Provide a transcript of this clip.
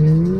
Mm-hmm.